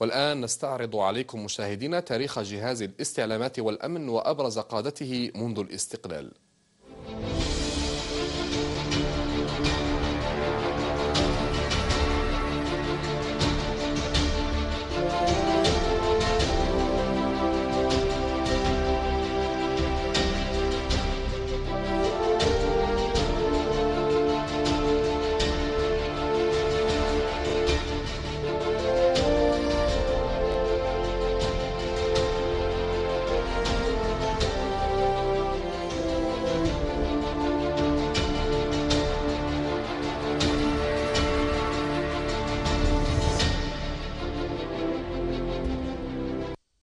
والآن نستعرض عليكم مشاهدينا تاريخ جهاز الاستعلامات والأمن وأبرز قادته منذ الاستقلال.